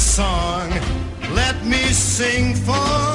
Song. Let me sing forever